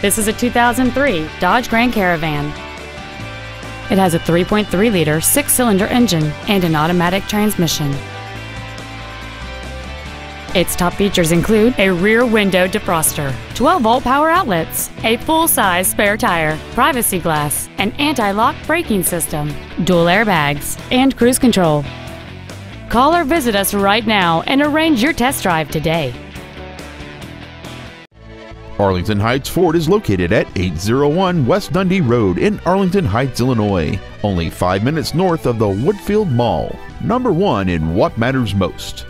This is a 2003 Dodge Grand Caravan. It has a 3.3 liter six cylinder engine and an automatic transmission. Its top features include a rear window defroster, 12 volt power outlets, a full size spare tire, privacy glass, an anti lock braking system, dual airbags, and cruise control. Call or visit us right now and arrange your test drive today. Arlington Heights Ford is located at 801 West Dundee Road in Arlington Heights, Illinois, only five minutes north of the Woodfield Mall, number one in what matters most.